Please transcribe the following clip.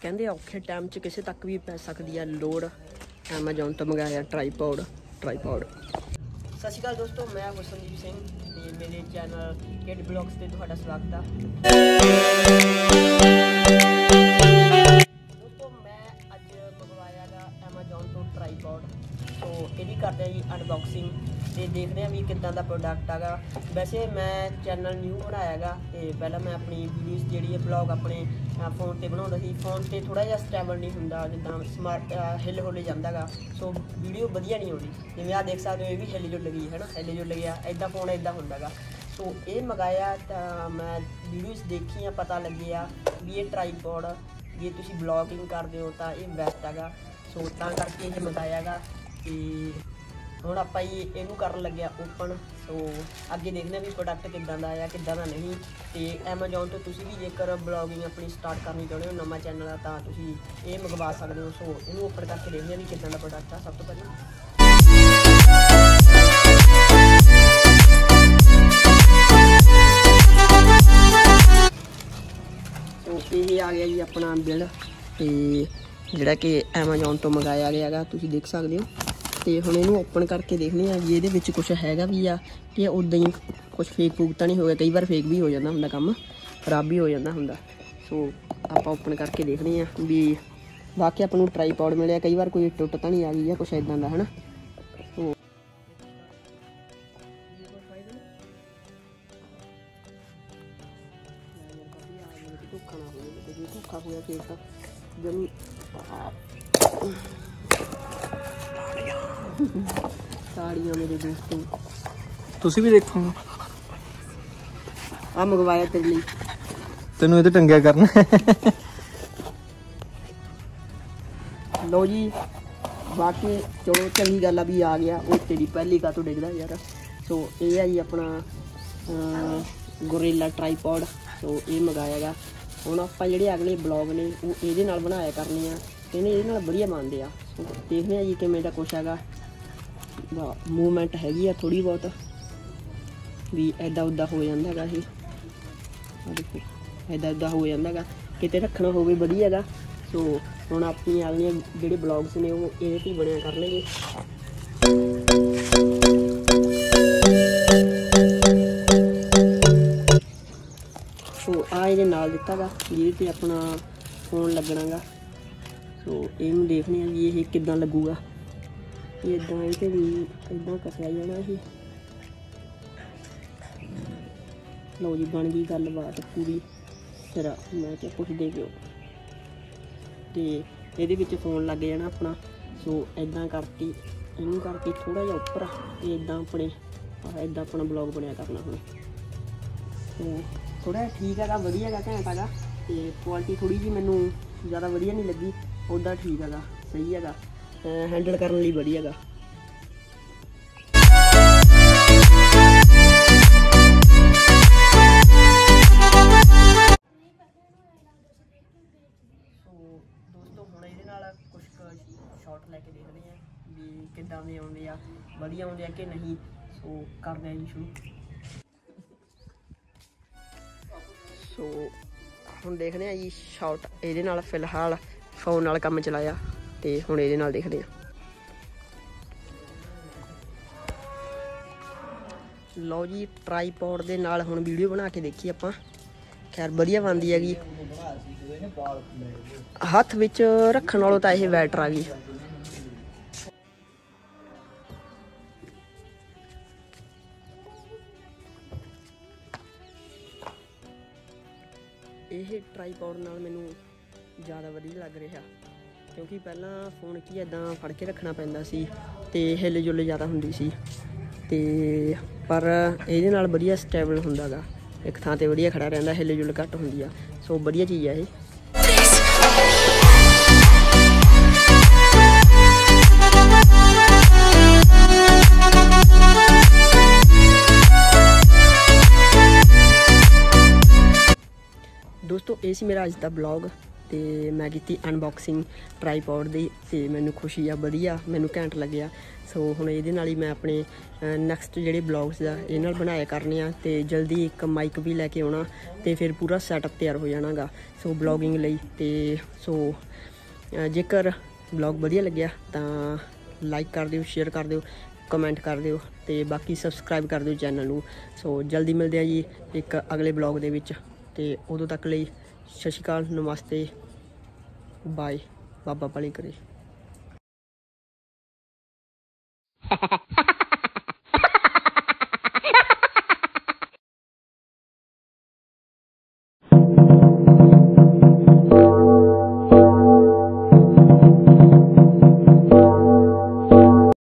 ਕਹਿੰਦੇ ਔਖੇ ਟਾਈਮ 'ਚ ਕਿਸੇ ਤੱਕ ਵੀ ਪੈ ਸਕਦੀ ਹੈ ਲੋੜ। Amazon ਤੋਂ ਮੰਗਾਇਆ ਟ੍ਰਾਈਪੋਡ ਟ੍ਰਾਈਪੋਡ ਸਤਿ ਸ਼੍ਰੀ ਅਕਾਲ ਦੋਸਤੋ, ਮੈਂ ਹੁਸਨਦੀਪ ਸਿੰਘ ਤੇ ਮੇਰੇ ਚੈਨਲ ਕਿਡ ਬਲੌਗਸ ਤੇ ਤੁਹਾਡਾ ਸਵਾਗਤ ਆ। ਦੋਸਤੋ, ਮੈਂ ਅੱਜ ਮੰਗਵਾਇਆ ਮੰਗਵਾਇਆਗਾ Amazon ਤੋਂ ਟ੍ਰਾਈਪੋਡ ਸੋ ਇਹਦੀ ਕਰਦੇ ਆ ਜੀ ਅਨਬਾਕਸਿੰਗ ਤੇ ਦੇਖਦੇ ਆ ਵੀ ਕਿੱਦਾਂ ਦਾ ਪ੍ਰੋਡਕਟ ਹੈਗਾ ਵੈਸੇ ਮੈਂ ਚੈਨਲ ਨਿਊ ਬਣਾਇਆਗਾ ਤੇ ਪਹਿਲਾਂ ਮੈਂ ਆਪਣੀ ਵੀਡੀਓਜ਼ ਜਿਹੜੀ ਹੈ ਬਲੌਗ ਆਪਣੇ ਫੋਨ ਤੇ ਬਣਾਉਂਦਾ ਸੀ। ਫੋਨ ਤੇ ਥੋੜਾ ਜਿਹਾ ਸਟੇਬਲ ਨਹੀਂ ਹੁੰਦਾ, ਜਿੱਦਾਂ ਸਮਾਰਟ ਹਿੱਲ ਹੁੱਲ ਜਾਂਦਾਗਾ। ਸੋ ਵੀਡੀਓ ਵਧੀਆ ਨਹੀਂ ਆਉਂਦੀ। ਜਿਵੇਂ ਆ ਦੇਖ ਸਕਦੇ ਹੋ, ਇਹ ਵੀ ਹਿੱਲ ਜੁੱਲ ਗਈ ਹੈ ਨਾ ਹਿੱਲ ਜੁੱਲ ਗਿਆ ਐਦਾਂ ਫੋਨ ਐਦਾਂ ਹੁੰਦਾਗਾ। ਸੋ ਇਹ ਮੰਗਾਇਆ ਤਾਂ ਮੈਂ ਵੀਡੀਓਜ਼ ਦੇਖੀਆਂ, ਪਤਾ ਲੱਗਿਆ ਵੀ ਇਹ ਟ੍ਰਾਈਪੋਡ ਜੇ ਤੁਸੀਂ ਬਲੌਗਿੰਗ ਕਰਦੇ ਹੋ ਤਾਂ ਇਹ ਬੈਸਟ ਹੈਗਾ। ਸੋ ਤਾਂ ਕਰਕੇ ਇਹ ਮੰਗਾਇਆਗਾ ਤੇ ਹੁਣ ਆਪਾਂ ਹੀ ਇਹਨੂੰ ਕਰਨ ਲੱਗਿਆ ਓਪਨ ਸੋ ਅੱਗੇ ਦੇਖਦੇ ਹਾਂ ਵੀ ਪ੍ਰੋਡਕਟ ਕਿੱਦਾਂ ਦਾ ਆ, ਕਿੱਦਾਂ ਦਾ ਨਹੀਂ। ਤੇ Amazon ਤੋਂ ਤੁਸੀਂ ਵੀ ਜੇਕਰ ਬਲੌਗਿੰਗ ਆਪਣੀ ਸਟਾਰਟ ਕਰਨੀ ਚਾਹੁੰਦੇ ਹੋ ਨਵਾਂ ਚੈਨਲ ਆ, ਤਾਂ ਤੁਸੀਂ ਇਹ ਮੰਗਵਾ ਸਕਦੇ ਹੋ। ਸੋ ਇਹਨੂੰ ਓਪਨ ਕਰਕੇ ਦੇਖਦੇ ਹਾਂ ਵੀ ਕਿੱਦਾਂ ਦਾ ਪ੍ਰੋਡਕਟ ਆ, ਸਭ ਤੋਂ ਪਹਿਲਾਂ। ਸੋ ਇਹ ਆ ਗਿਆ ਜੀ ਆਪਣਾ ਬਿੱਲ ਤੇ ਜਿਹੜਾ ਕਿ Amazon ਤੋਂ ਮੰਗਾਇਆ ਗਿਆ ਹੈਗਾ, ਤੁਸੀਂ ਦੇਖ ਸਕਦੇ ਹੋ। ਤੇ ਹੁਣ ਇਹਨੂੰ ਓਪਨ ਕਰਕੇ ਦੇਖਦੇ ਆ ਵੀ ਇਹਦੇ ਵਿੱਚ ਕੁਝ ਹੈਗਾ ਵੀ ਆ, ਕਿ ਉਦਾਂ ਹੀ ਕੁਝ ਫੇਕ ਫੂਕ ਤਾਂ ਨਹੀਂ ਹੋ ਗਿਆ, ਕਈ ਵਾਰ ਫੇਕ ਵੀ ਹੋ ਜਾਂਦਾ ਹੁੰਦਾ ਕੰਮ, ਖਰਾਬ ਵੀ ਹੋ ਜਾਂਦਾ ਹੁੰਦਾ। ਸੋ ਆਪਾਂ ਓਪਨ ਕਰਕੇ ਦੇਖਦੇ ਆ ਵੀ ਬਾਕੀ ਆਪਾਂ ਨੂੰ ਟ੍ਰਾਈਪੋਡ ਮਿਲਿਆ, ਕਈ ਵਾਰ ਕੋਈ ਟੁੱਟ ਤਾਂ ਨਹੀਂ ਆ ਗਈ ਜਾਂ ਕੁਝ ਇਦਾਂ ਦਾ, ਹਨਾ? ਧੋਖਾ ਨਾ ਹੋਵੇ, ਜੇ ਧੋਖਾ ਹੋਇਆ ਫੇਰ ਤਾਂ ਜਮੀ ਸਾੜੀਆਂ ਮੇਰੇ ਦੋਸਤੋ। ਤੁਸੀਂ ਵੀ ਦੇਖੋ ਆ ਮੰਗਵਾਇਆ ਤੇਰੇ ਲਈ। ਤੈਨੂੰ ਇਹ ਤੇ ਟੰਗਿਆ ਕਰਨਾ। ਲਓ ਜੀ ਬਾਕੀ ਚਲੋ ਚੰਗੀ ਗੱਲ ਆ ਵੀ ਆ ਗਿਆ। ਉਹ ਤੇਰੀ ਪਹਿਲੀ ਕਾ ਤੋਂ ਡਿੱਗਦਾ ਯਾਰ। ਸੋ ਇਹ ਆ ਜੀ ਆਪਣਾ ਗੋਰੀਲਾ ਟ੍ਰਾਈਪੋਡ ਸੋ ਇਹ ਮੰਗਾਇਆਗਾ ਹੁਣ ਆਪਾਂ ਜਿਹੜੇ ਅਗਲੇ ਬਲੌਗ ਨੇ ਉਹ ਇਹਦੇ ਨਾਲ ਬਣਾਇਆ ਕਰਨੇ ਆ। ਇਹਨੇ ਇਹਦੇ ਨਾਲ ਵਧੀਆ ਬਣਦੇ ਆ। ਦੇਖਦੇ ਆ ਜੀ ਕਿਵੇਂ ਦਾ ਕੁਛ ਹੈਗਾ। ਮੂਵਮੈਂਟ ਹੈਗੀ ਆ ਥੋੜੀ ਬਹੁਤ। ਵੀ ਐਦਾਂ ਉਦਾਂ ਹੋ ਜਾਂਦਾ ਹੈਗਾ ਇਹ। ਆਹ ਦੇਖੋ ਐਦਾਂ ਉਦਾਂ ਹੋ ਜਾਂਦਾ ਹੈਗਾ। ਕਿਤੇ ਰੱਖਣਾ ਹੋਵੇ ਵਧੀਆ ਹੈਗਾ। ਸੋ, ਹੁਣ ਆਪਣੀਆਂ ਅਗਲੀਆਂ ਜਿਹੜੇ ਬਲੌਗਸ ਨੇ ਉਹ ਇਹਦੇ ਤੇ ਹੀ ਬਣਿਆ ਕਰਨਗੇ ਸੋ ਆ ਇਹਦੇ ਨਾਲ ਦਿੱਤਾ ਗਾ। ਜਿਹਦੇ ਤੇ ਆਪਣਾ ਫੋਨ ਲੱਗਣਾਗਾ। ਸੋ ਇਹਨੂੰ ਦੇਖਦੇ ਆ ਵੀ ਇਹ ਕਿੱਦਾਂ ਲੱਗੂਗਾ। ਇਹ ਇਦਾਂ ਇਹ ਤੇ ਵੀ ਇਦਾਂ ਕੱਸਿਆ ਜਾਣਾ ਇਹ। ਲਓ ਜੀ, ਬਣ ਗਈ ਗੱਲਬਾਤ ਪੂਰੀ ਤੇਰਾ ਮੈਂ ਕਿਹਾ ਪੁੱਛਦੇ ਕਿਉਂ? ਤੇ ਇਹਦੇ ਵਿੱਚ ਫੋਨ ਲੱਗ ਜਾਣਾ ਆਪਣਾ। ਸੋ ਐਦਾਂ ਕਰਤੀ ਇਹਨੂੰ ਕਰਕੇ ਥੋੜਾ ਜਿਹਾ ਉੱਪਰ ਤੇ ਐਦਾਂ ਆਪਣੇ, ਆਹ ਆਪਣਾ ਬਲੌਗ ਬਣਿਆ ਕਰਨਾ ਹੁਣ। ਤੇ ਥੋੜਾ ਠੀਕ ਹੈਗਾ, ਵਧੀਆ ਹੈਗਾ ਘੈਂਟ ਹੈਗਾ। ਤੇ ਕੁਆਲਿਟੀ ਥੋੜੀ ਜੀ ਮੈਨੂੰ ਜ਼ਿਆਦਾ ਵਧੀਆ ਨਹੀਂ ਲੱਗੀ। ਉੱਦਾਂ ਠੀਕ ਹੈਗਾ ਸਹੀ ਹੈਗਾ ਹੈਂਡਲ ਕਰਨ ਲਈ ਵਧੀਆ ਹੈਗਾ। ਸੋ ਦੋਸਤੋ ਹੁਣ ਇਹਦੇ ਨਾਲ ਕੁਝ ਸ਼ਾਟ ਲੈ ਕੇ ਦੇਖਦੇ ਆ ਵੀ ਕਿੱਦਾਂ ਦੇ ਆਉਂਦੇ ਆ ਵਧੀਆ ਆਉਂਦੇ ਆ ਕਿ ਨਹੀਂ। ਸੋ ਕਰਦੇ ਆ ਜੀ ਸ਼ੁਰੂ। ਸੋ ਹੁਣ ਦੇਖਦੇ ਆ ਜੀ ਸ਼ਾਟ ਇਹਦੇ ਨਾਲ ਫਿਲਹਾਲ। ਫੋਨ ਨਾਲ ਕੰਮ ਚਲਾਇਆ ਤੇ ਹੁਣ ਇਹਦੇ ਨਾਲ ਦੇਖਦੇ ਆ ਲਓ ਜੀ ਟ੍ਰਾਈਪੋਡ ਦੇ ਨਾਲ ਹੁਣ ਵੀਡੀਓ ਬਣਾ ਕੇ ਦੇਖੀ ਆਪਾਂ। ਖੈਰ, ਵਧੀਆ ਬਣਦੀ ਹੈਗੀ। ਹੱਥ ਵਿੱਚ ਰੱਖਣ ਨਾਲੋਂ ਤਾਂ ਇਹ ਬੈਟਰ ਆ ਗਈ। ਇਹ ਟ੍ਰਾਈਪੋਡ ਨਾਲ ਮੈਨੂੰ ਜ਼ਿਆਦਾ ਵਧੀਆ ਲੱਗ ਰਿਹਾ। ਕਿਉਂਕਿ ਪਹਿਲਾਂ ਫੋਨ ਕੀ ਇਦਾਂ ਫੜ ਕੇ ਰੱਖਣਾ ਪੈਂਦਾ ਸੀ ਤੇ ਹਿੱਲ ਜੁੱਲ ਜ਼ਿਆਦਾ ਹੁੰਦੀ ਸੀ। ਤੇ ਪਰ ਇਹਦੇ ਨਾਲ ਵਧੀਆ ਸਟੇਬਲ ਹੁੰਦਾਗਾ। ਇੱਕ ਥਾਂ ਤੇ ਵਧੀਆ ਖੜਾ ਰਹਿੰਦਾ, ਹਿੱਲ ਜੁੱਲ ਘੱਟ ਹੁੰਦੀ ਆ। ਸੋ ਵਧੀਆ ਚੀਜ਼ ਆ ਇਹ। ਦੋਸਤੋ, ਇਹ ਸੀ ਮੇਰਾ ਅੱਜ ਦਾ ਬਲੌਗ ਤੇ ਮੈਂ ਕੀਤੀ ਅਨਬਾਕਸਿੰਗ ਟ੍ਰਾਈਪੋਡ ਦੀ ਤੇ ਮੈਨੂੰ ਖੁਸ਼ੀ ਆ, ਵਧੀਆ, ਮੈਨੂੰ ਘੈਂਟ ਲੱਗਿਆ। ਸੋ ਹੁਣ ਇਹਦੇ ਨਾਲ ਹੀ ਮੈਂ ਆਪਣੇ ਨੈਕਸਟ ਜਿਹੜੇ ਬਲੌਗਸ ਆ, ਇਹ ਨਾਲ ਬਣਾਇਆ ਕਰਨੇ ਆ ਤੇ ਜਲਦੀ ਇੱਕ ਮਾਈਕ ਵੀ ਲੈ ਕੇ ਆਉਣਾ ਤੇ ਫਿਰ ਪੂਰਾ ਸੈਟਅਪ ਤਿਆਰ ਹੋ ਜਾਣਾਗਾ। ਸੋ ਬਲੌਗਿੰਗ ਲਈ ਤੇ ਸੋ ਜੇਕਰ ਬਲੌਗ ਵਧੀਆ ਲੱਗਿਆ ਤਾਂ ਲਾਈਕ ਕਰ ਦਿਓ ਸ਼ੇਅਰ ਕਰ ਦਿਓ ਕਮੈਂਟ ਕਰ ਦਿਓ ਤੇ ਬਾਕੀ ਸਬਸਕ੍ਰਾਈਬ ਕਰ ਦਿਓ ਚੈਨਲ ਨੂੰ। ਸੋ ਜਲਦੀ ਮਿਲਦੇ ਆ ਜੀ ਇੱਕ ਅਗਲੇ ਬਲੌਗ ਦੇ ਵਿੱਚ ਤੇ ਉਦੋਂ ਤੱਕ ਲਈ ਸਤਿ ਸ਼੍ਰੀ ਅਕਾਲ ਨਮਸਤੇ। ਬਾਏ ਬਾਬਾ ਭਲੀ ਕਰੇ।